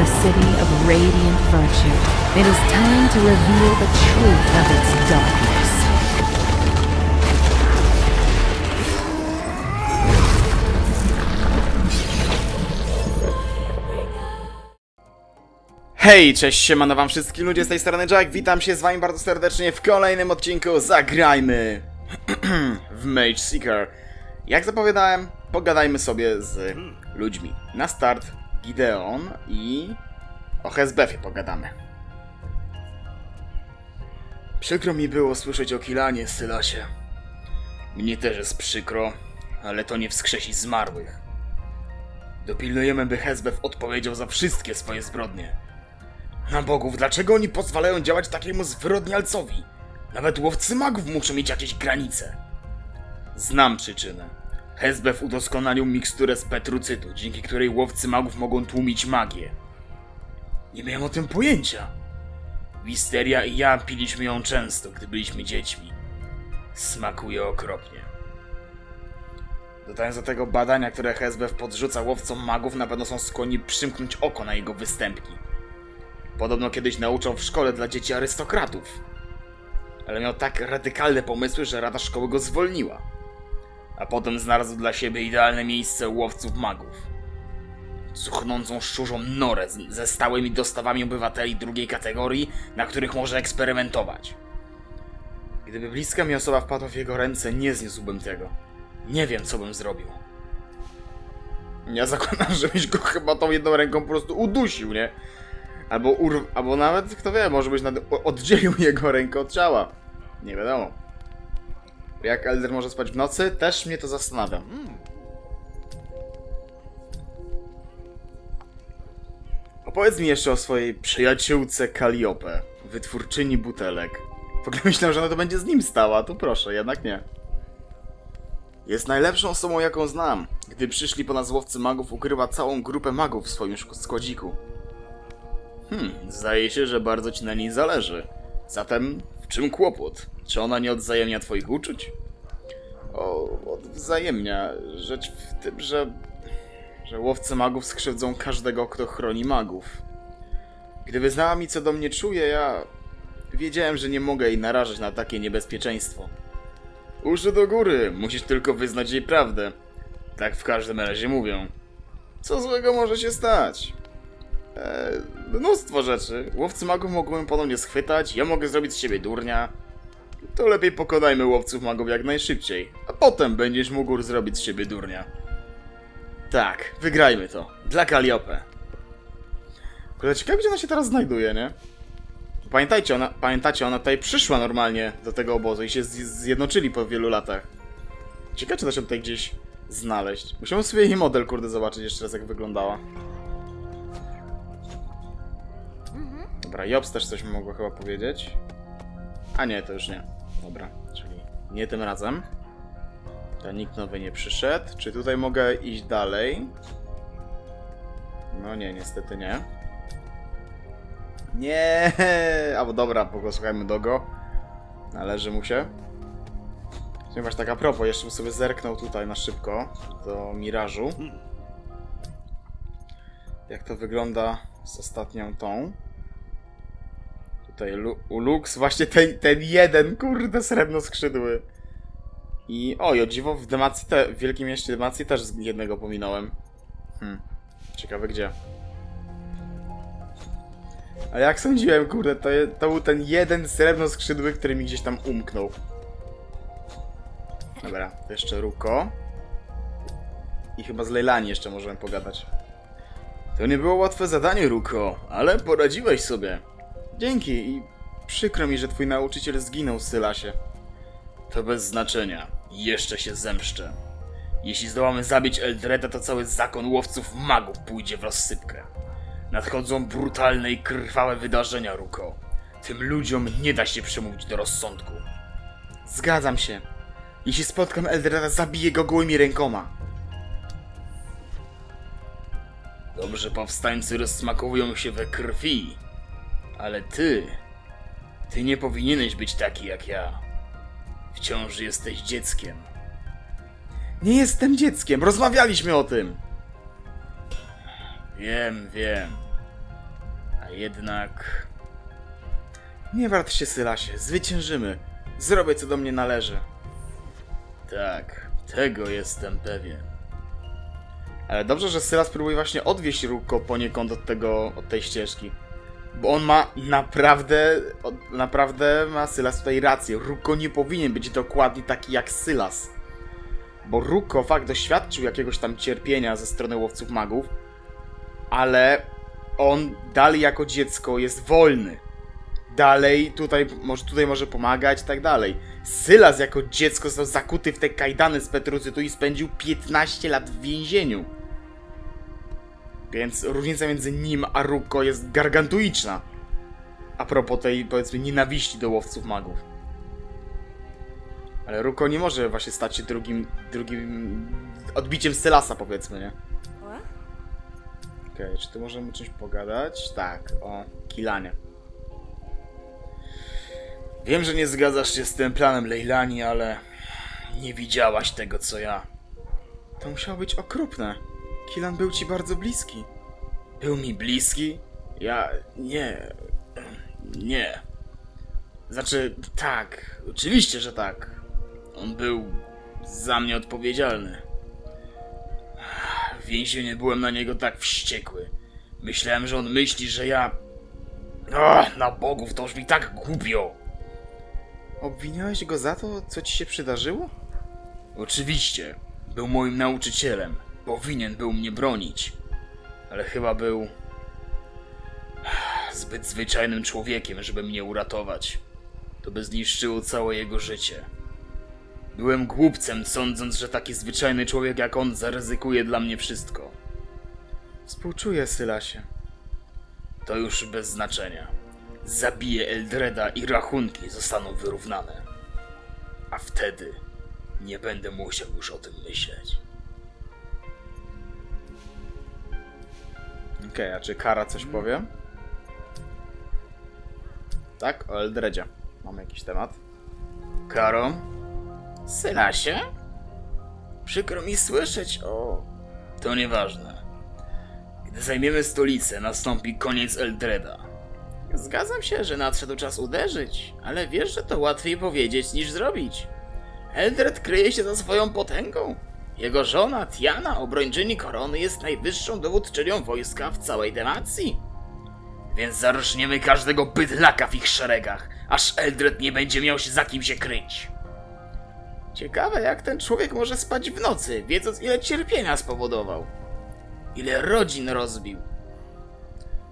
the city of radiant virtue. It is time to reveal the truth of its darkness. Hej, cześć, siemano wam wszystkim ludzie z tej strony Jack, witam się z wami bardzo serdecznie w kolejnym odcinku Zagrajmy w Mage Seeker. Jak zapowiadałem, pogadajmy sobie z ludźmi. Na start Gideon i o Hezbefie pogadamy. Przykro mi było słyszeć o Kilanie, Sylasie. Mnie też jest przykro, ale to nie wskrzesi zmarłych. Dopilnujemy, by Hezbef odpowiedział za wszystkie swoje zbrodnie. Na bogów, dlaczego oni pozwalają działać takiemu zwyrodnialcowi? Nawet łowcy magów muszą mieć jakieś granice. Znam przyczynę. Hezbef udoskonalił miksturę z petrucytu, dzięki której łowcy magów mogą tłumić magię. Nie miałem o tym pojęcia. Wisteria i ja piliśmy ją często, gdy byliśmy dziećmi. Smakuje okropnie. Dodając do tego badania, które Hezbef podrzuca łowcom magów, na pewno są skłonni przymknąć oko na jego występki. Podobno kiedyś nauczał w szkole dla dzieci arystokratów. Ale miał tak radykalne pomysły, że rada szkoły go zwolniła. A potem znalazł dla siebie idealne miejsce u łowców magów. Cuchnącą szczurzą norę ze stałymi dostawami obywateli drugiej kategorii, na których może eksperymentować. Gdyby bliska mi osoba wpadła w jego ręce, nie zniósłbym tego. Nie wiem, co bym zrobił. Ja zakładam, żebyś go chyba tą jedną ręką po prostu udusił, nie? Albo ur... albo nawet, kto wie, może być nawet oddzielił jego rękę od ciała. Nie wiadomo. Jak Elder może spać w nocy? Też mnie to zastanawia. Hmm. Opowiedz mi jeszcze o swojej przyjaciółce Kaliope, wytwórczyni butelek. W ogóle myślałem, że ona to będzie z nim stała, tu proszę, jednak nie. Jest najlepszą osobą, jaką znam. Gdy przyszli po nas magów, ukrywa całą grupę magów w swoim składziku. Hmm, zdaje się, że bardzo ci na niej zależy. Zatem, czym kłopot? Czy ona nie odzajemnia twoich uczuć? O, odwzajemnia. Rzecz w tym, że... że łowcy magów skrzywdzą każdego, kto chroni magów. Gdyby znała mi, co do mnie czuje, ja... wiedziałem, że nie mogę jej narażać na takie niebezpieczeństwo. Uszy do góry, musisz tylko wyznać jej prawdę. Tak w każdym razie mówią. Co złego może się stać? Eee, mnóstwo rzeczy. Łowcy magów mogą ponownie schwytać, ja mogę zrobić z siebie durnia. To lepiej pokonajmy łowców magów jak najszybciej, a potem będziesz mógł zrobić z siebie durnia. Tak, wygrajmy to. Dla Kaliope. Kurde, ciekawe gdzie ona się teraz znajduje, nie? Pamiętajcie, ona, pamiętacie, ona tutaj przyszła normalnie do tego obozu i się zjednoczyli po wielu latach. Ciekawe, czy da się tutaj gdzieś znaleźć. Musiałem sobie jej model, kurde, zobaczyć jeszcze raz, jak wyglądała. Dobra, Jobs też coś mi mogło chyba powiedzieć. A nie, to już nie. Dobra, czyli nie tym razem. To nikt nowy nie przyszedł. Czy tutaj mogę iść dalej? No nie, niestety nie. Nie! Albo dobra, posłuchajmy Dogo. Należy mu się. Ponieważ tak a propos, jeszcze bym sobie zerknął tutaj na szybko do Mirażu. Jak to wygląda z ostatnią tą. Tutaj Lu Lux, właśnie ten, ten jeden, kurde, srebrno skrzydły. I o, i o dziwo w Demacji, te, w Wielkim Mieście Demacji też jednego pominąłem. Hmm, ciekawe gdzie. A jak sądziłem, kurde, to, to był ten jeden srebrno skrzydły, który mi gdzieś tam umknął. Dobra, to jeszcze Ruko. I chyba z Lejlani jeszcze możemy pogadać. To nie było łatwe zadanie, Ruko, ale poradziłeś sobie. Dzięki i przykro mi, że twój nauczyciel zginął, Sylasie. To bez znaczenia. Jeszcze się zemszczę. Jeśli zdołamy zabić Eldreda, to cały zakon łowców magów pójdzie w rozsypkę. Nadchodzą brutalne i krwawe wydarzenia, Ruko. Tym ludziom nie da się przemówić do rozsądku. Zgadzam się. Jeśli spotkam Eldreda, zabiję go gołymi rękoma. Dobrze powstańcy rozsmakowują się we krwi. Ale ty... Ty nie powinieneś być taki jak ja. Wciąż jesteś dzieckiem. Nie jestem dzieckiem, rozmawialiśmy o tym. Wiem, wiem. A jednak... Nie wart się, Sylasie. Zwyciężymy. Zrobię, co do mnie należy. Tak, tego jestem pewien. Ale dobrze, że Sylas próbuje właśnie odwieść Ruko poniekąd od tego, od tej ścieżki. Bo on ma naprawdę, naprawdę ma Sylas tutaj rację. Ruko nie powinien być dokładnie taki jak Sylas. Bo Ruko fakt doświadczył jakiegoś tam cierpienia ze strony łowców magów, ale on dalej jako dziecko jest wolny. Dalej tutaj, może, tutaj może pomagać i tak dalej. Sylas jako dziecko został zakuty w te kajdany z Petrucytu i spędził 15 lat w więzieniu. Więc różnica między nim a Ruko jest gargantuiczna. A propos tej, powiedzmy, nienawiści do łowców magów. Ale Ruko nie może właśnie stać się drugim, drugim odbiciem Sylasa, powiedzmy, nie? Okej, czy tu możemy czymś pogadać? Tak, o Kilanie. Wiem, że nie zgadzasz się z tym planem Leilani, ale nie widziałaś tego, co ja. To musiało być okropne. Kilan był ci bardzo bliski. Był mi bliski? Ja... nie... Nie. Znaczy, tak. Oczywiście, że tak. On był za mnie odpowiedzialny. W więzieniu byłem na niego tak wściekły. Myślałem, że on myśli, że ja... Ach, na bogów, to już mi tak głupio. Obwiniałeś go za to, co ci się przydarzyło? Oczywiście. Był moim nauczycielem. Powinien był mnie bronić. Ale chyba był... zbyt zwyczajnym człowiekiem, żeby mnie uratować. To by zniszczyło całe jego życie. Byłem głupcem, sądząc, że taki zwyczajny człowiek jak on zaryzykuje dla mnie wszystko. Współczuję, Sylasie. To już bez znaczenia. Zabiję Eldreda i rachunki zostaną wyrównane. A wtedy nie będę musiał już o tym myśleć. Okej, a czy Kara coś powie? Tak, o Eldredzie. Mamy jakiś temat. Karo? Sylasie? Przykro mi słyszeć o... To nieważne. Gdy zajmiemy stolicę, nastąpi koniec Eldreda. Zgadzam się, że nadszedł czas uderzyć, ale wiesz, że to łatwiej powiedzieć niż zrobić. Eldred kryje się za swoją potęgą. Jego żona, Tiana, obrończyni korony, jest najwyższą dowódczynią wojska w całej Demacji. Więc zarożniemy każdego bydlaka w ich szeregach, aż Eldred nie będzie miał się za kim się kryć. Ciekawe, jak ten człowiek może spać w nocy, wiedząc ile cierpienia spowodował. Ile rodzin rozbił.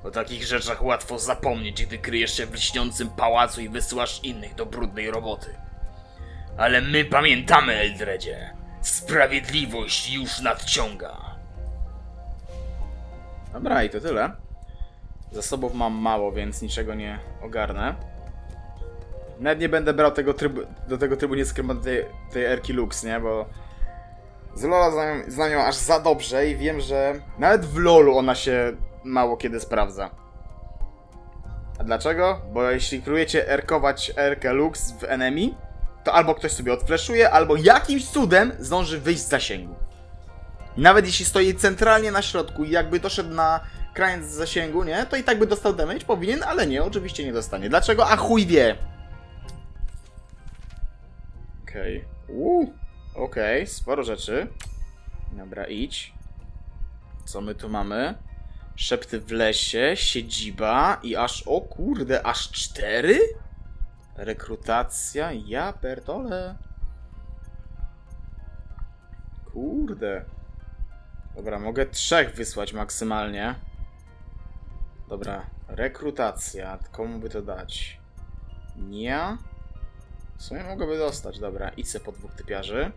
O takich rzeczach łatwo zapomnieć, gdy kryjesz się w lśniącym pałacu i wysyłasz innych do brudnej roboty. Ale my pamiętamy, Eldredzie. Sprawiedliwość już nadciąga. Dobra, i to tyle. Zasobów mam mało, więc niczego nie ogarnę. Nawet nie będę brał tego trybu, do tego trybu nie skrypam tej, tej Erki Lux, nie? Bo z Lola znam, znam ją aż za dobrze i wiem, że nawet w LoLu ona się mało kiedy sprawdza. A dlaczego? Bo jeśli próbujecie erkować Erkę Lux w enemy, to albo ktoś sobie odfleszuje, albo jakimś cudem zdąży wyjść z zasięgu. Nawet jeśli stoi centralnie na środku i jakby doszedł na kraniec zasięgu, nie? To i tak by dostał damage, powinien, ale nie, oczywiście nie dostanie. Dlaczego? A chuj wie! Okej. Okay. Okej, sporo rzeczy. Dobra, idź. Co my tu mamy? Szepty w lesie, siedziba i aż, o kurde, aż cztery? Rekrutacja, ja pierdolę. Kurde. Dobra, mogę trzech wysłać maksymalnie. Dobra, rekrutacja. Komu by to dać? Nie. W sumie mogłoby dostać, dobra. Idź po dwóch typiarzy.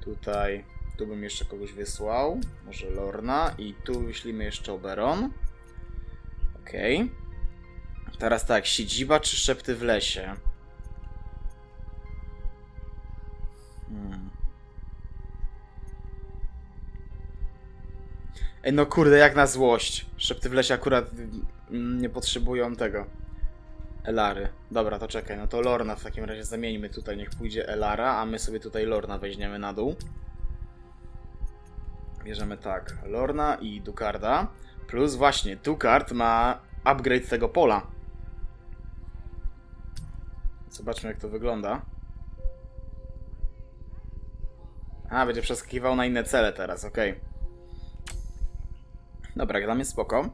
Tutaj, tu bym jeszcze kogoś wysłał. Może Lorna. I tu wyślimy jeszcze Oberon. Okej. Okay. Teraz tak, siedziba czy szepty w lesie? Hmm. Ej, no kurde, jak na złość. Szepty w lesie akurat mm, nie potrzebują tego. Elary. Dobra, to czekaj, no to Lorna w takim razie zamieńmy tutaj, niech pójdzie Elara, a my sobie tutaj Lorna weźmiemy na dół. Bierzemy tak, Lorna i Dukarda. Plus właśnie, tu kart ma upgrade tego pola. Zobaczmy jak to wygląda. A, będzie przeskakiwał na inne cele teraz, okej. Dobra, dla mnie spoko.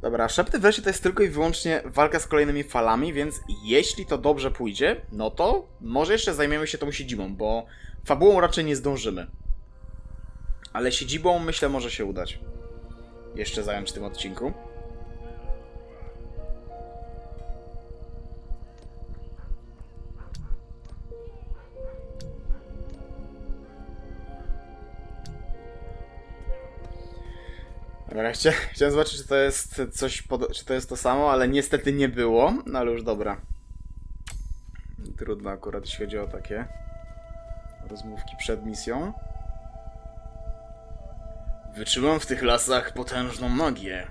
Dobra, szepty wreszcie to jest tylko i wyłącznie walka z kolejnymi falami, więc jeśli to dobrze pójdzie, no to może jeszcze zajmiemy się tą siedzibą, bo fabułą raczej nie zdążymy. Ale siedzibą myślę może się udać. Jeszcze zająć w tym odcinku. Dobra, chcia, chciałem zobaczyć, czy to jest coś, pod, czy to jest to samo, ale niestety nie było. No ale już dobra. Trudno akurat, jeśli chodzi o takie rozmówki przed misją. Wyczułam w tych lasach potężną magię.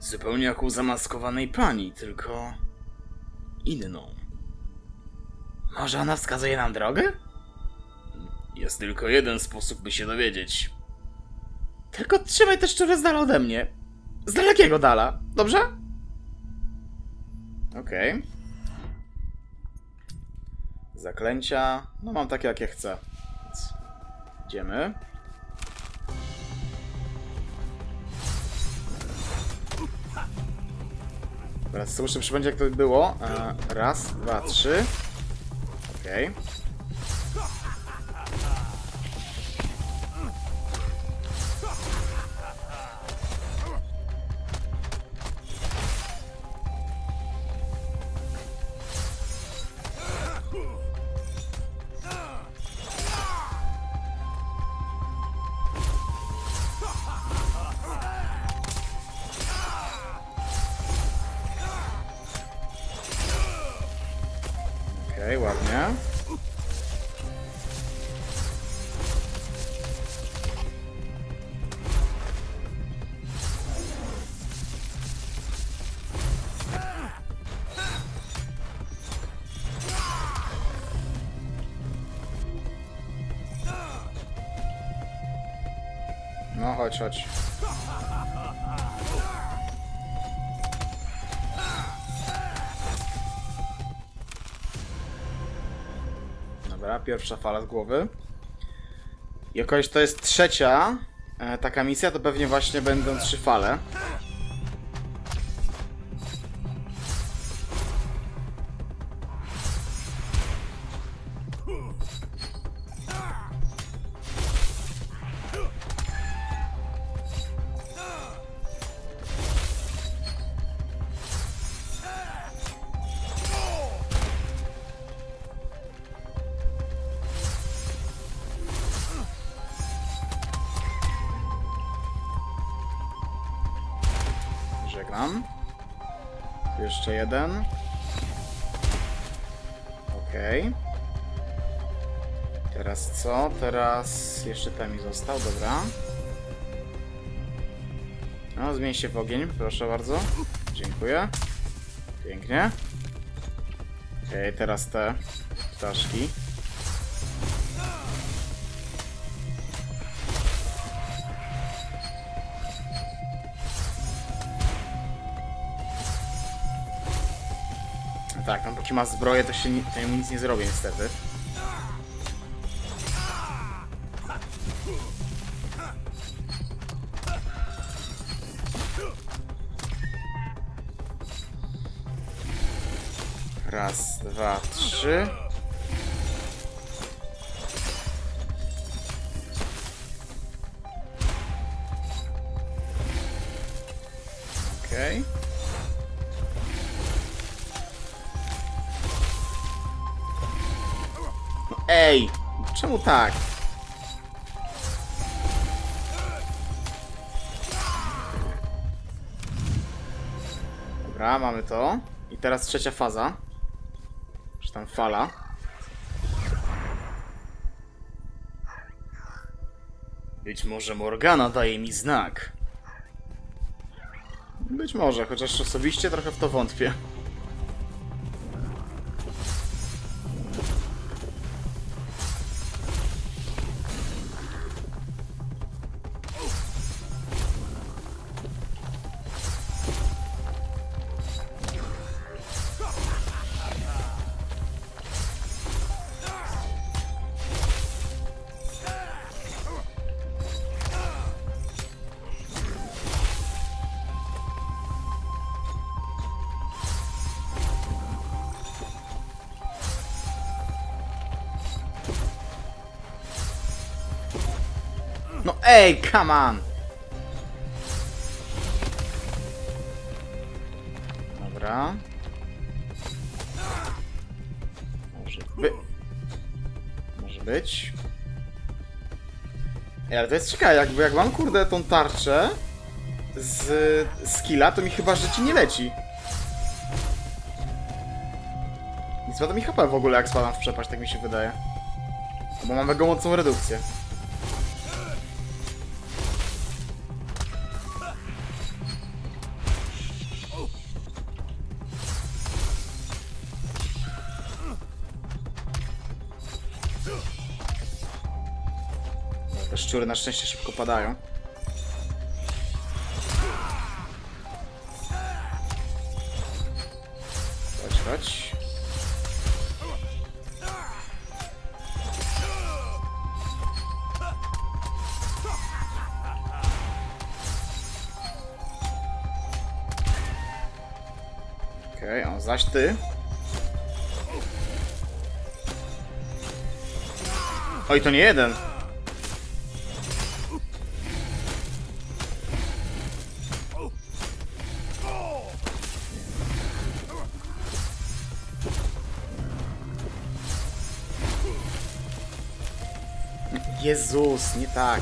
Zupełnie jak u zamaskowanej pani, tylko inną. Może ona wskazuje nam drogę? Jest tylko jeden sposób, by się dowiedzieć. Tylko trzymaj te szczury z dala ode mnie. Z dalekiego dala, dobrze? Okej. Zaklęcia. No mam takie jakie chcę. Więc idziemy. Teraz muszę przypomnieć jak to było. E, raz, dwa, trzy. Okej. Okej, ładnie. No chodź, chodź. Pierwsza fala z głowy. Jakoś to jest trzecia e, taka misja, to pewnie właśnie będą trzy fale. Jeszcze jeden. Okej. Teraz co? Teraz jeszcze ten mi został, dobra. No, zmień się w ogień, proszę bardzo. Dziękuję. Pięknie. Okej, teraz te ptaszki. Ma zbroję, to się to mu nic nie zrobię niestety. To. I teraz trzecia faza. Czy tam fala. Być może Morgana daje mi znak. Być może, chociaż osobiście trochę w to wątpię. Ej, come on! Dobra. Może by... Może być. Ej, ale to jest ciekawe, jak mam kurde tą tarczę z skilla, to mi chyba życie nie leci. Nie spada mi HP w ogóle, jak spadam w przepaść, tak mi się wydaje. Bo mam mega mocną redukcję. Szczury na szczęście szybko padają. Chodź, chodź. Okej, okay, o, zaś ty. Oj, to nie jeden. Jezus, nie tak.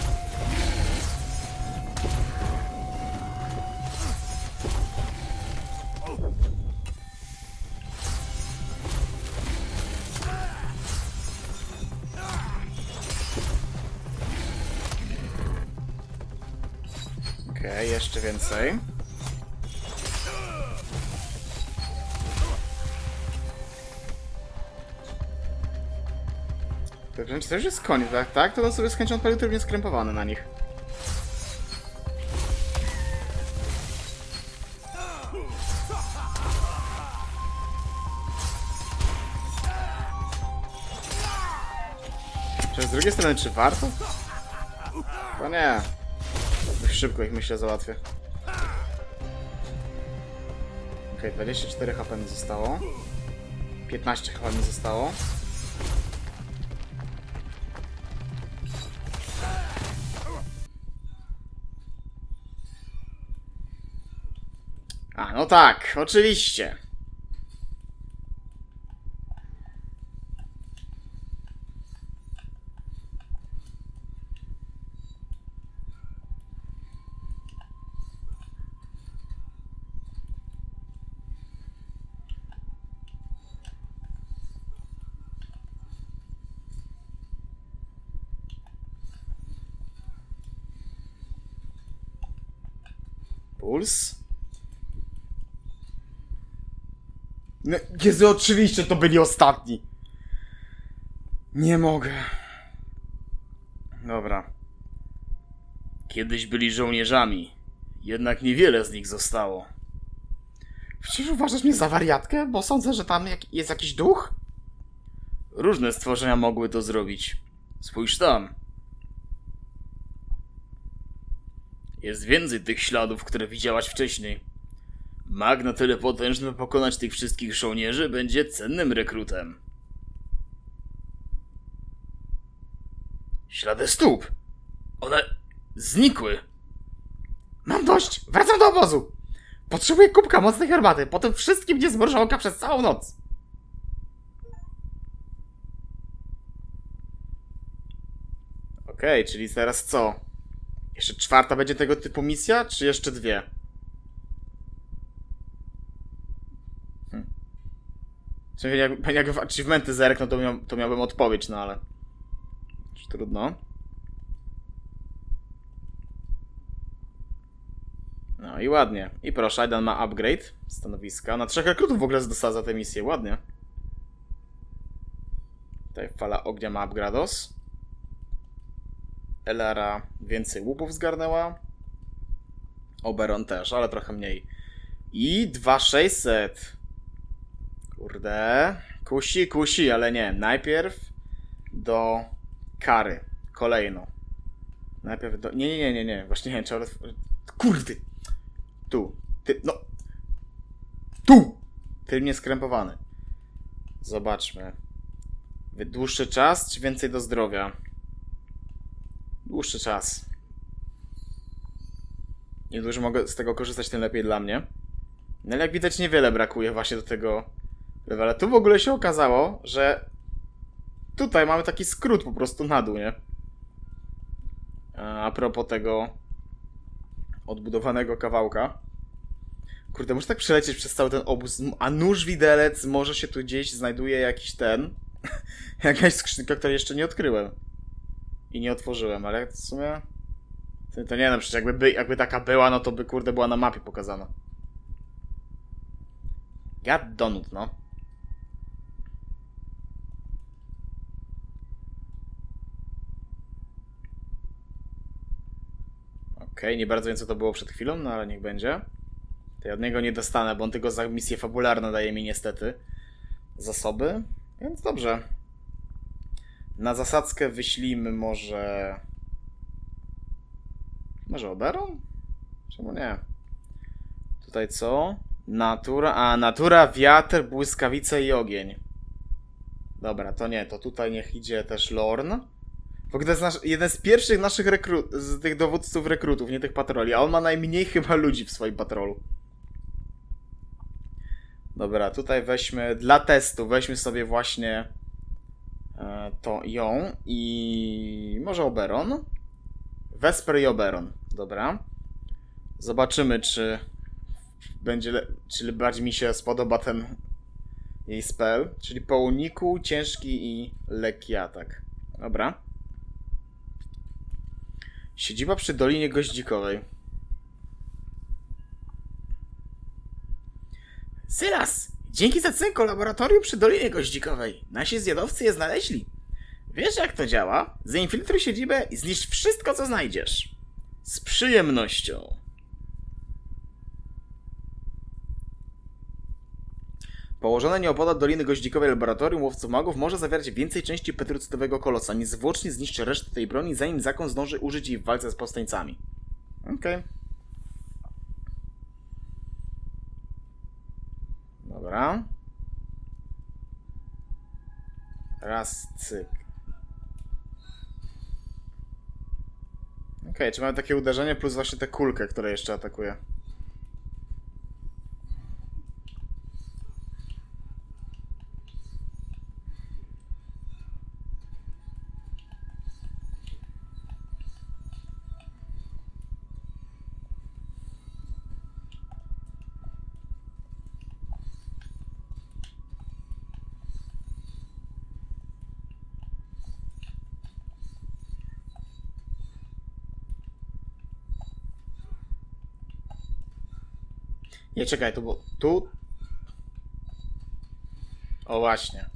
Okej, okay, jeszcze więcej. Dobrze, czy to już jest koniec, tak? Tak? To on sobie z chęcią odpalił tryb nieskrępowany na nich. Czy z drugiej strony, czy warto? Chyba nie. Szybko ich myślę załatwię. Okej, okay, 24 HP mi zostało. 15 chyba mi zostało. Tak, oczywiście. Puls? No, Jezu, oczywiście to byli ostatni. Nie mogę. Dobra. Kiedyś byli żołnierzami. Jednak niewiele z nich zostało. Przecież uważasz mnie za wariatkę? Bo sądzę, że tam jest jakiś duch? Różne stworzenia mogły to zrobić. Spójrz tam. Jest więcej tych śladów, które widziałaś wcześniej. Mag na tyle potężny, by pokonać tych wszystkich żołnierzy, będzie cennym rekrutem. Ślady stóp! One znikły! Mam dość! Wracam do obozu! Potrzebuję kubka mocnej herbaty, potem wszystkim nie zmrożę oka przez całą noc. Okej, okay, czyli teraz co? Jeszcze czwarta będzie tego typu misja, czy jeszcze dwie? W sensie, jak, jak w achievementy zerknę, to, miał, to miałbym odpowiedź, no ale... Trudno. No i ładnie. I proszę, Aidan ma upgrade stanowiska. Na trzech rekrutów w ogóle dosadza tę misję, ładnie. Tutaj fala ognia ma upgrados. Elara więcej łupów zgarnęła. Oberon też, ale trochę mniej. I 2600. Kurde. Kusi, kusi, ale nie. Najpierw do kary. Kolejną. Najpierw do... Nie, nie, nie, nie, nie. Właśnie nie, trzeba... Kurde! Tu. Ty, no. Tu! Ty mnie skrępowany. Zobaczmy. Dłuższy czas, czy więcej do zdrowia? Dłuższy czas. Im dłużej mogę z tego korzystać, tym lepiej dla mnie. No ale jak widać niewiele brakuje właśnie do tego levela. Tu w ogóle się okazało, że tutaj mamy taki skrót po prostu na dół, nie? A propos tego odbudowanego kawałka. Kurde, muszę tak przelecieć przez cały ten obóz. A nóż widelec, może się tu gdzieś znajduje jakiś ten. Jakaś skrzynka, której jeszcze nie odkryłem. I nie otworzyłem, ale w sumie. To- nie wiem, przecież jakby, by, jakby taka była, no to by kurde była na mapie pokazana. God donut, no. Okej, nie bardzo wiem co to było przed chwilą, no ale niech będzie. To ja od niego nie dostanę, bo on tylko za misje fabularne daje mi niestety zasoby, więc dobrze. Na zasadzkę wyślijmy może... Może Oberon? Czemu nie? Tutaj co? Natura, a natura, wiatr, błyskawice i ogień. Dobra, to nie, to tutaj niech idzie też Lorn. W ogóle jest nasz, jeden z pierwszych naszych rekrut, z tych dowódców rekrutów, nie tych patroli, a on ma najmniej chyba ludzi w swoim patrolu. Dobra, tutaj weźmy, dla testu, weźmy sobie właśnie e, to ją i może Oberon. Vesper i Oberon, dobra. Zobaczymy, czy będzie, czy bardziej mi się spodoba ten jej spell, czyli po uniku, ciężki i lekki atak. Dobra. Siedziba przy Dolinie Goździkowej. Sylas! Dzięki za cynk laboratorium przy Dolinie Goździkowej. Nasi zjadowcy je znaleźli. Wiesz jak to działa? Zainfiltruj siedzibę i zniszcz wszystko, co znajdziesz. Z przyjemnością. Położone nieopodal Doliny Goździkowej laboratorium łowców magów może zawierać więcej części petrucytowego kolosa. Niezwłocznie zniszczy resztę tej broni, zanim zakon zdąży użyć jej w walce z powstańcami. Okej. Dobra. Raz, cyk. Okej, czy mamy takie uderzenie plus właśnie tę kulkę, która jeszcze atakuje? Nie, czekaj, tu było... Tu? O, właśnie.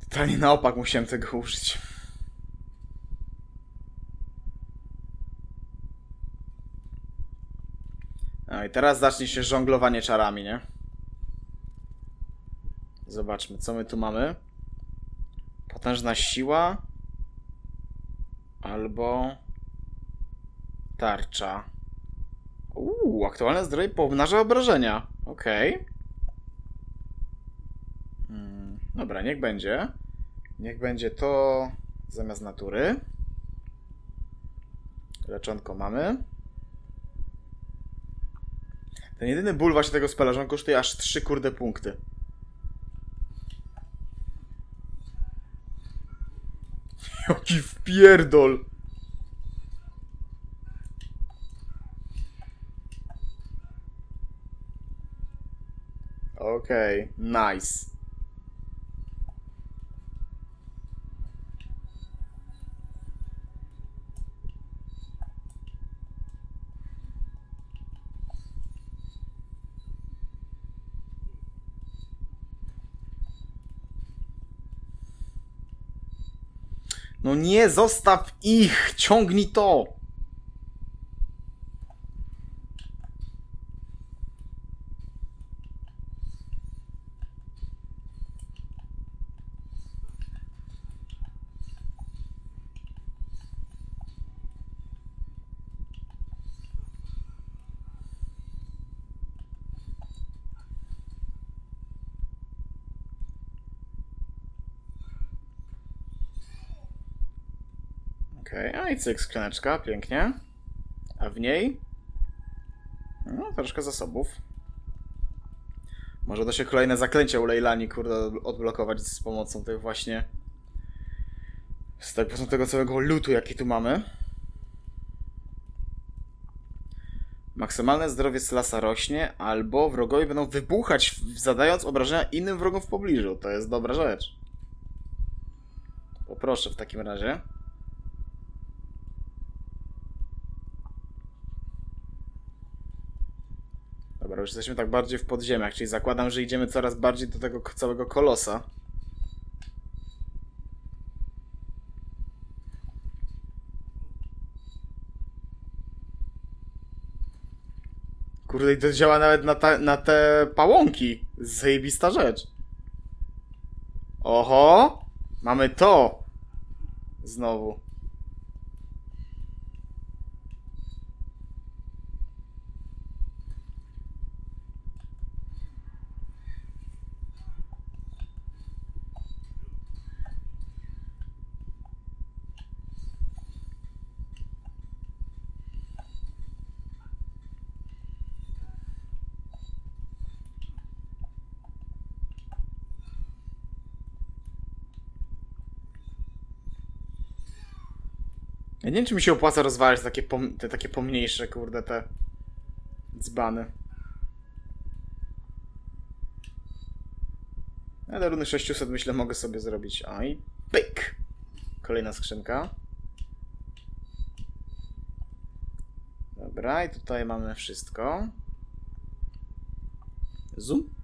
Totalnie na opak musiałem tego użyć. No i teraz zacznie się żonglowanie czarami, nie? Zobaczmy, co my tu mamy. Potężna siła. Albo tarcza. Uuu, aktualne zdrowie pomnaża obrażenia. Okej. Mm, dobra, niech będzie. Niech będzie to zamiast natury. Leczonko mamy. Ten jedyny ból właśnie tego spela, że on kosztuje aż 3 kurde punkty. Jaki wpierdol! Okej, nice. No nie, zostaw ich! Ciągnij to! Okej, a i cyk, skrzyneczka, pięknie. A w niej? No, troszkę zasobów. Może da się kolejne zaklęcia u Leilani, kurde, odblokować z pomocą tych właśnie... Z pomocą tego całego lutu, jaki tu mamy. Maksymalne zdrowie Slasa rośnie, albo wrogowie będą wybuchać, zadając obrażenia innym wrogom w pobliżu. To jest dobra rzecz. Poproszę w takim razie. Już jesteśmy tak bardziej w podziemiach, czyli zakładam, że idziemy coraz bardziej do tego całego kolosa. Kurde, i to działa nawet na, ta, na te pałąki. Zajebista rzecz. Oho! Mamy to! Znowu. Ja nie wiem, czy mi się opłaca rozwalać takie, pom- te takie pomniejsze, kurde, te dzbany. Ale runy 600 myślę mogę sobie zrobić. O i pyk! Kolejna skrzynka. Dobra, i tutaj mamy wszystko. Zoom.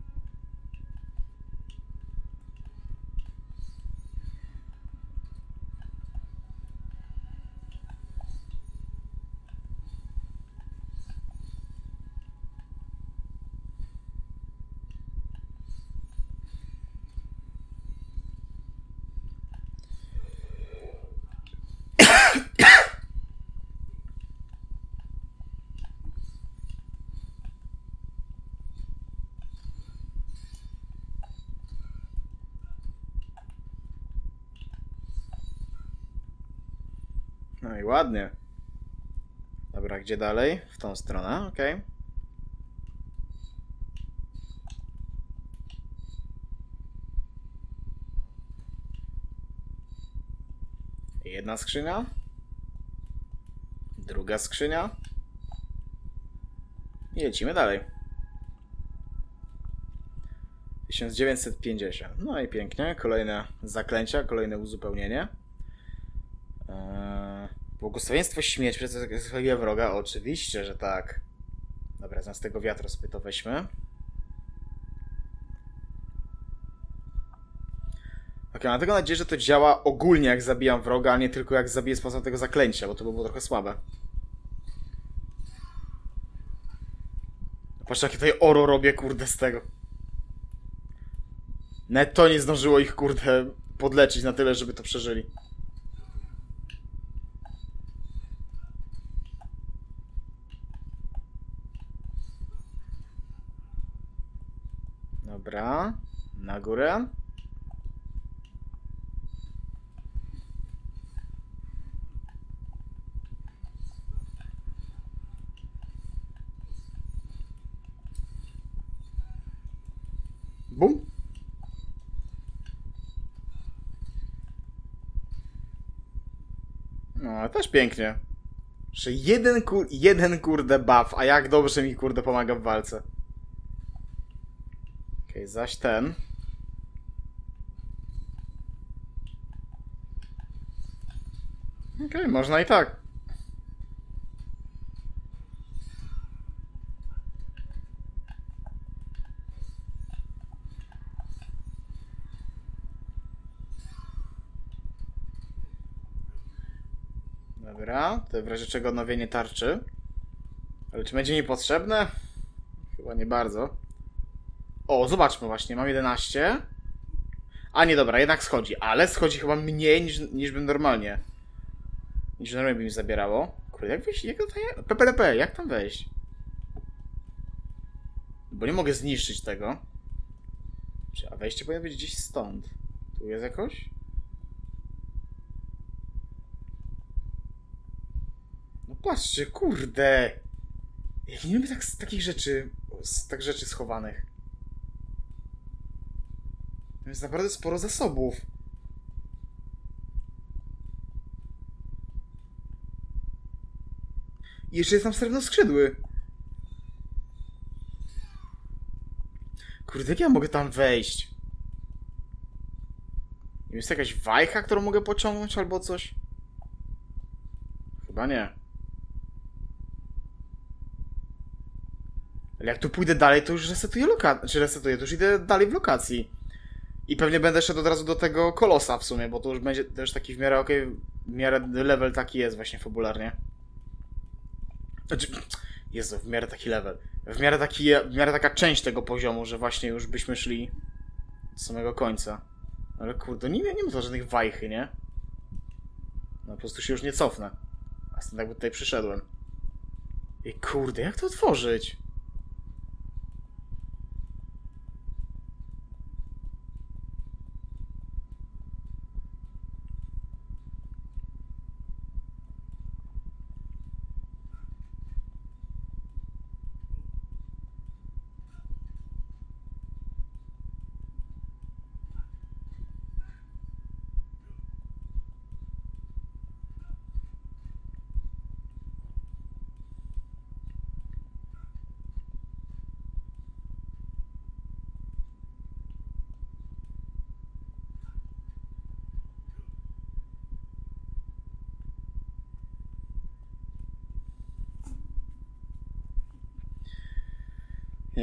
I ładnie. Dobra, gdzie dalej? W tą stronę, okej. Jedna skrzynia. Druga skrzynia. I lecimy dalej. 1950. No i pięknie. Kolejne zaklęcia, kolejne uzupełnienie. Eee, błogosławieństwo śmierci przez swojego wroga? Oczywiście, że tak. Dobra, z tego wiatra sobie to weźmy. Ok, mam tylko nadzieję, że to działa ogólnie jak zabijam wroga, a nie tylko jak zabiję pomocą tego zaklęcia, bo to by było trochę słabe. Patrzcie, jakie tutaj oro robię, kurde, z tego. Nawet to nie zdążyło ich, kurde, podleczyć na tyle, żeby to przeżyli. Dobra, na górę. Bum. No, też pięknie. Że jeden, kur jeden kurde buff, a jak dobrze mi kurde pomaga w walce. Zaś ten. Okej, można i tak. Dobra, to w razie czego odnowienie tarczy. Ale czy będzie mi potrzebne? Chyba nie bardzo. O, zobaczmy właśnie, mam 11. A nie, dobra, jednak schodzi, ale schodzi chyba mniej niż, niż bym normalnie. Niż normalnie by mi zabierało. Kurde, jak wejść? Jak tutaj? PPDP, jak tam wejść? Bo nie mogę zniszczyć tego. A wejście powinno być gdzieś stąd. Tu jest jakoś? Patrzcie, kurde. Ja nie lubię tak, takich rzeczy, tak rzeczy schowanych. Tam jest naprawdę sporo zasobów. I jeszcze jest tam srebrno skrzydły. Kurde, jak ja mogę tam wejść? Jest jakaś wajcha, którą mogę pociągnąć albo coś? Chyba nie. Ale jak tu pójdę dalej, to już resetuję lokację. Czy resetuję, to już idę dalej w lokacji. I pewnie będę szedł od razu do tego kolosa w sumie, bo to już będzie też taki w miarę okej, w miarę level taki jest właśnie fabularnie. Znaczy, Jezu, w miarę taki level. W miarę, taki, w miarę taka część tego poziomu, że właśnie już byśmy szli do samego końca. Ale kurde, nie, nie ma to żadnych wajchy, nie? No po prostu się już nie cofnę. A stąd jakby tutaj przyszedłem. I kurde, jak to otworzyć?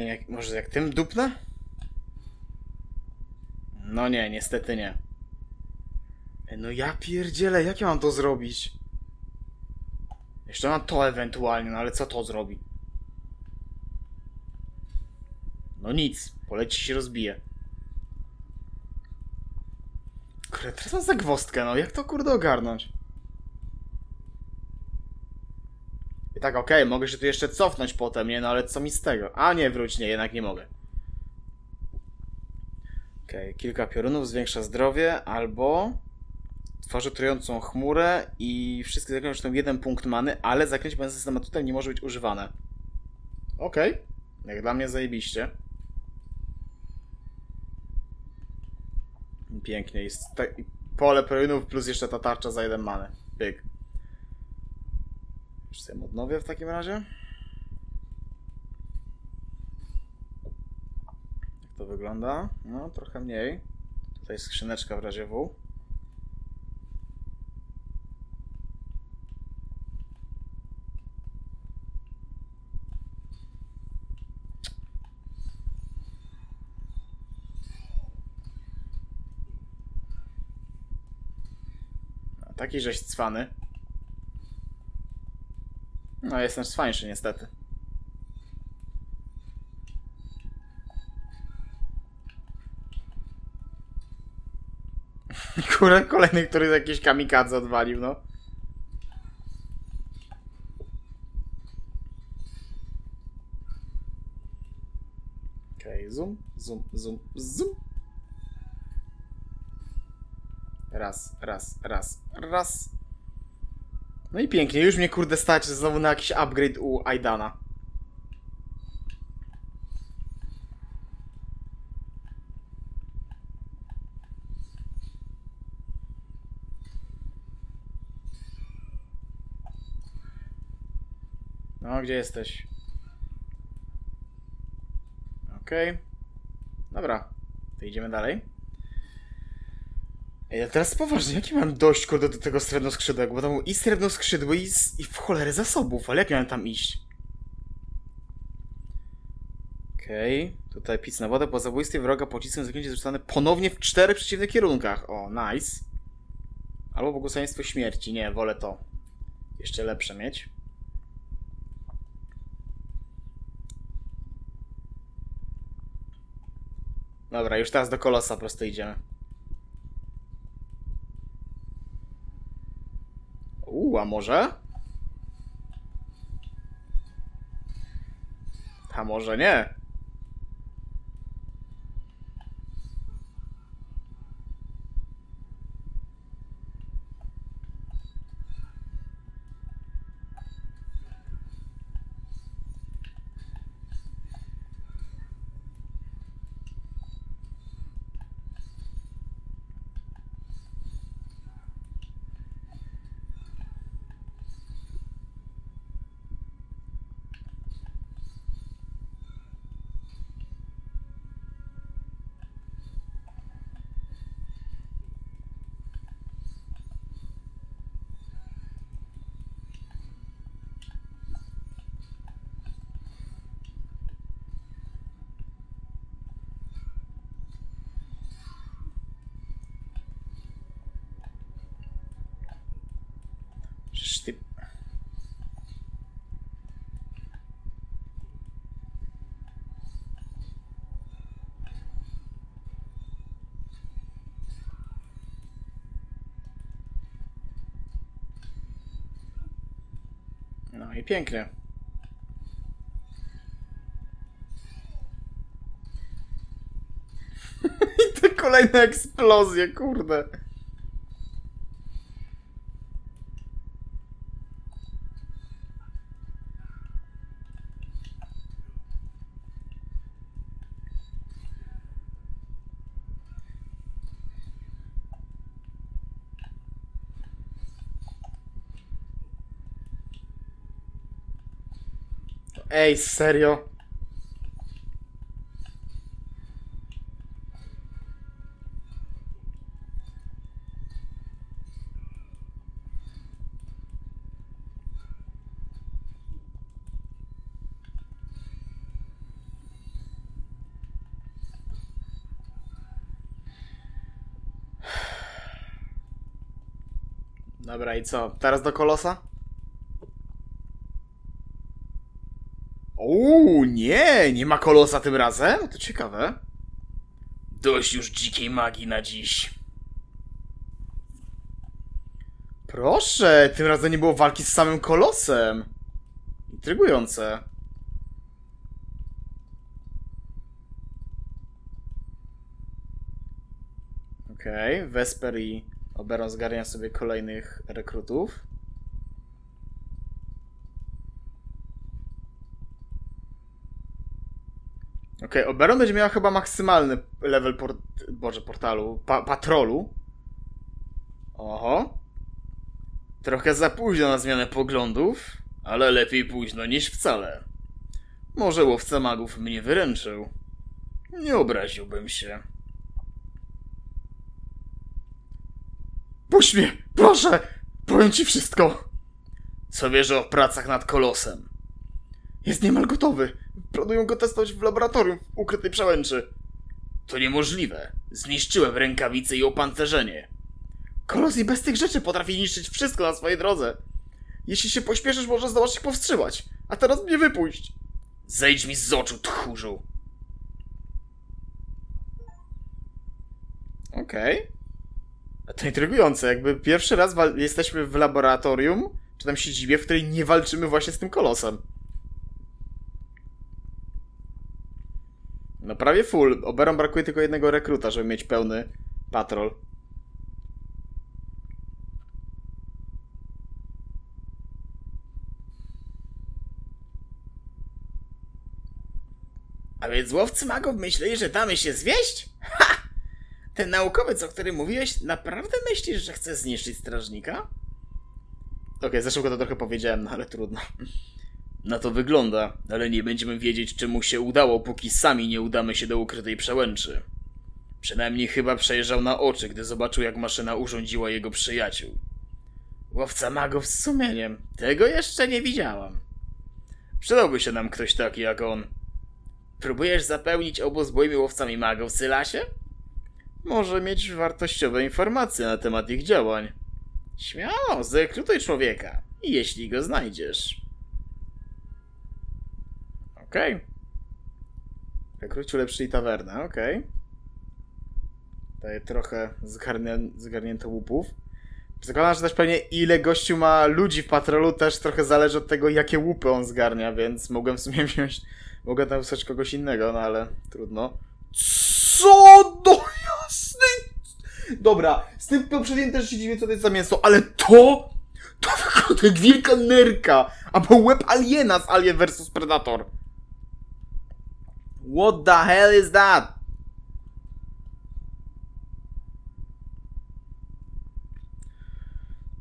Nie jak, może jak tym dupnę? No nie, niestety nie. No ja pierdzielę, jak ja mam to zrobić? Jeszcze mam to ewentualnie, no ale co to zrobi? No nic, poleci się rozbije. Kurde, teraz mam zagwostkę, no jak to kurde ogarnąć? Tak, okej, mogę się tu jeszcze cofnąć potem, nie? No ale co mi z tego? A nie, wróć, nie, jednak nie mogę. Okej, kilka piorunów zwiększa zdrowie, albo tworzy trującą chmurę i wszystkie zaklęcia kosztują jeden punkt many, ale zaklęcie będące systematem nie może być używane. Okej, jak dla mnie zajebiście. Pięknie, jest pole piorunów plus jeszcze ta tarcza za jeden manę. Pyk. Już sobie odnowię w takim razie. Jak to wygląda? No, trochę mniej. Tutaj skrzyneczka w razie W. Taki żeś cwany. No, jestem cwańszy niestety. Kurde, kolejny, który jakiś kamikadze odwalił, no. Okej, zoom, zoom, zoom, zoom. Raz, raz, raz, raz. No i pięknie, już mnie kurde stać znowu na jakiś upgrade u Aidana. No, gdzie jesteś? Okej. Dobra, to idziemy dalej. Ej, a teraz poważnie, jaki mam dość kurde do tego srebrnoskrzydłego? Bo tam i srebrnoskrzydły i, i w cholerę zasobów, ale jak miałem tam iść? Okej, tutaj pic na wodę. Po zabójstwie wroga pociskiem zaklęcie zrzucane ponownie w czterech przeciwnych kierunkach. O, nice. Albo błogosławieństwo śmierci. Nie, wolę to. Jeszcze lepsze mieć. Dobra, już teraz do kolosa prosto idziemy. Uuu, a może? A może nie? No i pięknie. I te kolejne eksplozje, kurde. Ej, serio? Dobra, i co? Teraz do kolosa? Uuu, nie, nie ma kolosa tym razem? To ciekawe. Dość już dzikiej magii na dziś. Proszę, tym razem nie było walki z samym kolosem. Intrygujące. Okej, okay. Vesper i Oberon zgarnia sobie kolejnych rekrutów. Okej, okay, Oberon będzie miała chyba maksymalny level port... Boże, portalu, pa patrolu. Oho. Trochę za późno na zmianę poglądów, ale lepiej późno niż wcale. Może łowca magów mnie wyręczył. Nie obraziłbym się. Puść mnie! Proszę! Powiem ci wszystko! Co wiesz o pracach nad kolosem? Jest niemal gotowy. Planują go testować w laboratorium w ukrytej przełęczy. To niemożliwe. Zniszczyłem rękawice i opancerzenie. Kolos i bez tych rzeczy potrafi niszczyć wszystko na swojej drodze. Jeśli się pośpieszysz, może zdołasz ich powstrzymać. A teraz mnie wypuść. Zejdź mi z oczu, tchórzu. Okej. Okay. To intrygujące, jakby pierwszy raz jesteśmy w laboratorium, czy tam siedzibie, w której nie walczymy właśnie z tym kolosem. No prawie full. Oberon brakuje tylko jednego rekruta, żeby mieć pełny patrol. A więc łowcy magów myśleli, że damy się zwieść? Ha! Ten naukowiec, o którym mówiłeś, naprawdę myślisz, że chce zniszczyć strażnika? Okej, okay, za szybko to trochę powiedziałem, no ale trudno. Na to wygląda, ale nie będziemy wiedzieć, czy mu się udało, póki sami nie udamy się do ukrytej przełęczy. Przynajmniej chyba przejrzał na oczy, gdy zobaczył, jak maszyna urządziła jego przyjaciół. Łowca magów z sumieniem. Tego jeszcze nie widziałam. Przydałby się nam ktoś taki jak on. Próbujesz zapełnić obóz boimi łowcami magów, Sylasie? Może mieć wartościowe informacje na temat ich działań. Śmiało, zrekrutuj człowieka, jeśli go znajdziesz. Okej. Okay. Rekruci ulepszyli tawernę, okej. Okay. Daje trochę zgarnięte łupów. Zakładam, że też pewnie ile gościu ma ludzi w patrolu też trochę zależy od tego, jakie łupy on zgarnia, więc mogłem w sumie wziąć... Mogę tam wysłać kogoś innego, no ale trudno. Co do jasnej... Dobra, z tym poprzednim też się dziwię, co to jest za mięso, ale to... To wygląda jak wielka nerka! Albo łeb aliena z Alien vs Predator. What the hell is that?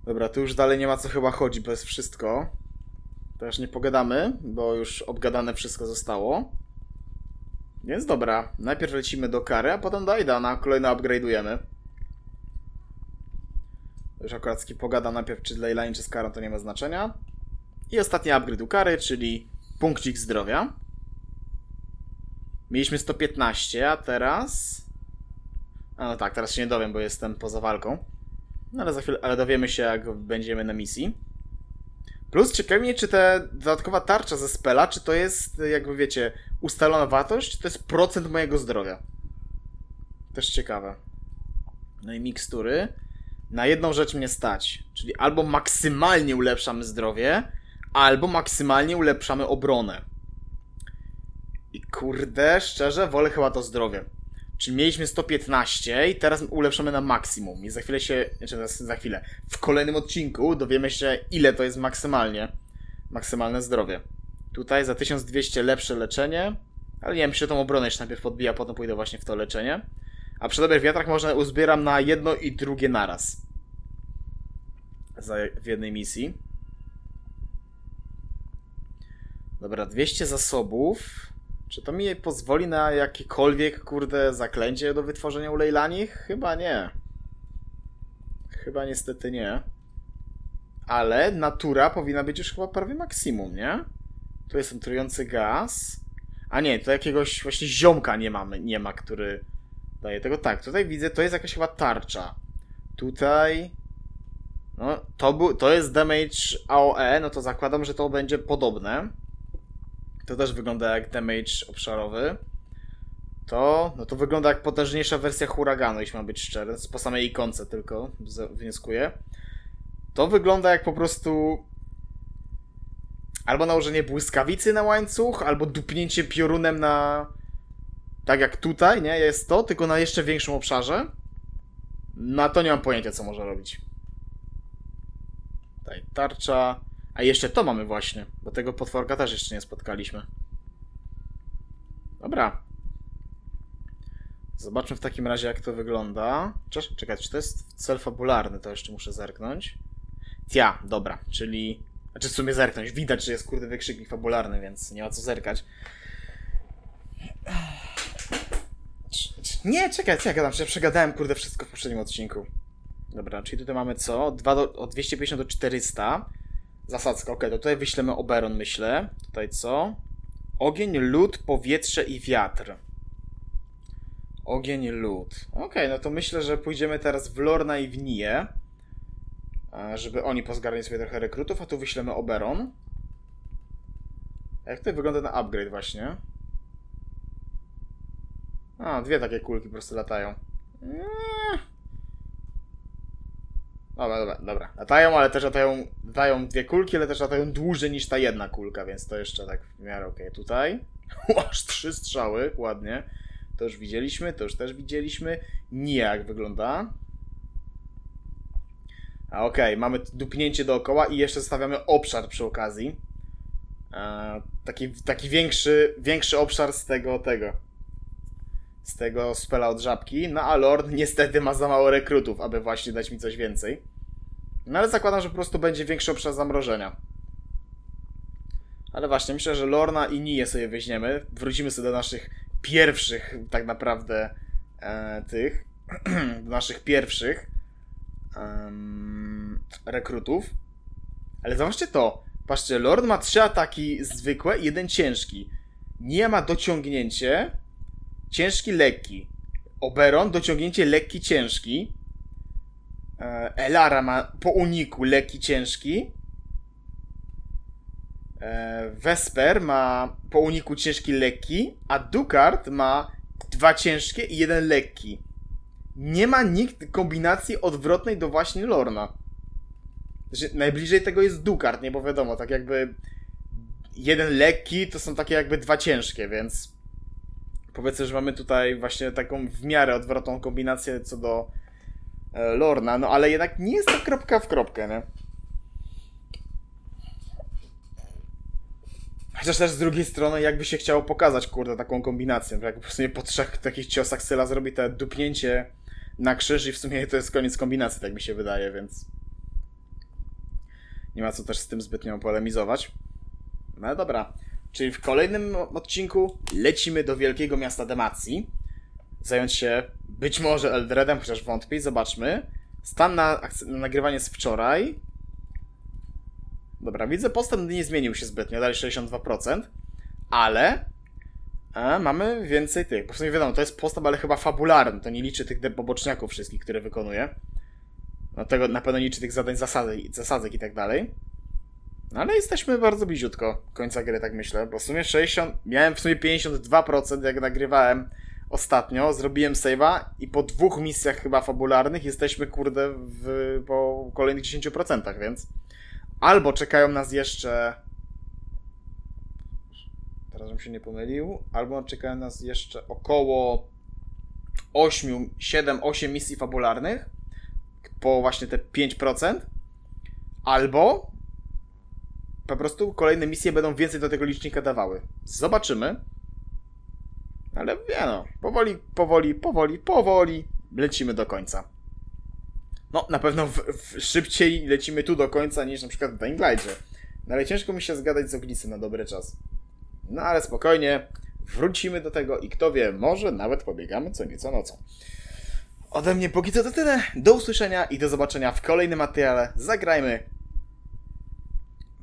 Dobra, tu już dalej nie ma co chyba chodzi, bo jest wszystko. Też nie pogadamy, bo już obgadane wszystko zostało. Więc dobra, najpierw lecimy do kary, a potem do Aidana, kolejno upgrade'ujemy. Już akurat pogada najpierw czy Leyline czy z karą, to nie ma znaczenia. I ostatni upgrade u kary, czyli punkcik zdrowia. Mieliśmy 115, a teraz... A no tak, teraz się nie dowiem, bo jestem poza walką. No ale za chwilę, ale dowiemy się, jak będziemy na misji. Plus ciekawi mnie, czy ta dodatkowa tarcza ze spela, czy to jest, jakby wiecie, ustalona wartość, czy to jest procent mojego zdrowia. Też ciekawe. No i mikstury. Na jedną rzecz mnie stać, czyli albo maksymalnie ulepszamy zdrowie, albo maksymalnie ulepszamy obronę. Kurde, szczerze, wolę chyba to zdrowie. Czyli mieliśmy 115 i teraz ulepszamy na maksimum. I za chwilę się, znaczy za chwilę, w kolejnym odcinku dowiemy się, ile to jest maksymalnie. Maksymalne zdrowie. Tutaj za 1200 lepsze leczenie, ale nie wiem, czy tą obronę jeszcze najpierw podbija, potem pójdę właśnie w to leczenie. A przy dobrych wiatrach można uzbieram na jedno i drugie naraz. Za, w jednej misji. Dobra, 200 zasobów. Czy to mi pozwoli na jakiekolwiek, kurde, zaklęcie do wytworzenia u Lejlanich? Chyba nie. Chyba niestety nie. Ale natura powinna być już chyba prawie maksimum, nie? Tu jest trujący gaz. A nie, to jakiegoś właśnie ziomka nie mamy, nie ma, który daje tego. Tak, tutaj widzę, to jest jakaś chyba tarcza. Tutaj... No, to, był, to jest damage AOE, no to zakładam, że to będzie podobne. To też wygląda jak damage obszarowy. To, no to wygląda jak potężniejsza wersja huraganu, jeśli mam być szczery. Po samej ikonce tylko wnioskuję. To wygląda jak po prostu albo nałożenie błyskawicy na łańcuch, albo dupnięcie piorunem na... Tak jak tutaj, nie? Jest to, tylko na jeszcze większym obszarze. Na to nie mam pojęcia, co może robić. Tutaj tarcza. A jeszcze to mamy właśnie, bo tego potworka też jeszcze nie spotkaliśmy. Dobra. Zobaczmy w takim razie, jak to wygląda. Czekaj, czy to jest cel fabularny? To jeszcze muszę zerknąć. Tia, dobra, czyli... Znaczy w sumie zerknąć. Widać, że jest kurde wykrzyknik fabularny, więc nie ma co zerkać. Nie, czekaj, co ja gadam? Ja przegadałem kurde wszystko w poprzednim odcinku. Dobra, czyli tutaj mamy co? 2 do, od 250 do 400. Zasadzka, ok, to tutaj wyślemy Oberon, myślę. Tutaj co? Ogień, lód, powietrze i wiatr. Ogień, lód. Ok, no to myślę, że pójdziemy teraz w Lorna i w Nię. Żeby oni pozgarnili sobie trochę rekrutów, a tu wyślemy Oberon. Jak to wygląda na upgrade właśnie? A, dwie takie kulki po prostu latają. Eee. Dobra, dobra, dobra. Latają, ale też latają, latają dwie kulki, ale też latają dłużej niż ta jedna kulka, więc to jeszcze tak w miarę okej. Okay. Tutaj aż trzy strzały, ładnie. To już widzieliśmy, to już też widzieliśmy. Nie jak wygląda. A okej, okay, mamy dupnięcie dookoła i jeszcze zostawiamy obszar przy okazji. E, taki, taki większy, większy obszar z tego, tego. Z tego spela od żabki. No a Lord niestety ma za mało rekrutów, aby właśnie dać mi coś więcej. No ale zakładam, że po prostu będzie większy obszar zamrożenia. Ale właśnie, myślę, że Lorna i Niję sobie weźmiemy. Wrócimy sobie do naszych pierwszych, tak naprawdę, e, tych, do naszych pierwszych rekrutów. Ale zobaczcie to. Patrzcie, Lord ma trzy ataki zwykłe i jeden ciężki. Nie ma dociągnięcie. Ciężki, lekki. Oberon, dociągnięcie lekki, ciężki. E, Elara ma po uniku lekki, ciężki. E, Vesper ma po uniku ciężki, lekki. A Dukart ma dwa ciężkie i jeden lekki. Nie ma nikt kombinacji odwrotnej do właśnie Lorna. Znaczy, najbliżej tego jest Dukart, nie? Bo wiadomo, tak jakby jeden lekki to są takie jakby dwa ciężkie, więc powiedzmy, że mamy tutaj właśnie taką w miarę odwrotną kombinację co do Lorna, no ale jednak nie jest to kropka w kropkę, nie? Chociaż też z drugiej strony jakby się chciało pokazać, kurde, taką kombinację, jak po prostu po trzech takich ciosach Syla zrobi te dupnięcie na krzyż i w sumie to jest koniec kombinacji, tak mi się wydaje, więc nie ma co też z tym zbytnio polemizować. No dobra, czyli w kolejnym odcinku lecimy do wielkiego miasta Demacji, zająć się być może Eldredem, chociaż wątpię. Zobaczmy. Stan na, na nagrywanie z wczoraj. Dobra, widzę, postęp nie zmienił się zbytnio, dalej 62%, ale a, mamy więcej tych. Po prostu wiadomo, to jest postęp, ale chyba fabularny, to nie liczy tych poboczniaków wszystkich, które wykonuje. No tego na pewno nie liczy tych zadań zasadzek i tak dalej. No ale jesteśmy bardzo bliziutko końca gry, tak myślę, bo w sumie 60, miałem w sumie 52% jak nagrywałem ostatnio, zrobiłem save'a i po dwóch misjach chyba fabularnych jesteśmy, kurde, w, po kolejnych 10%, więc Albo czekają nas jeszcze. Teraz bym się nie pomylił. Albo czekają nas jeszcze około 8, 7, 8 misji fabularnych. Po właśnie te 5%. Albo po prostu kolejne misje będą więcej do tego licznika dawały. Zobaczymy. Ale nie no, powoli, powoli, powoli, powoli lecimy do końca. No, na pewno w, w, szybciej lecimy tu do końca niż na przykład w Dying Light'zie. No ale ciężko mi się zgadać z Ognisem na dobry czas. No ale spokojnie, wrócimy do tego i kto wie, może nawet pobiegamy co nieco nocą. Ode mnie póki co to tyle. Do usłyszenia i do zobaczenia w kolejnym materiale. Zagrajmy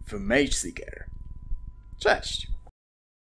w Mage Seeker. Cześć!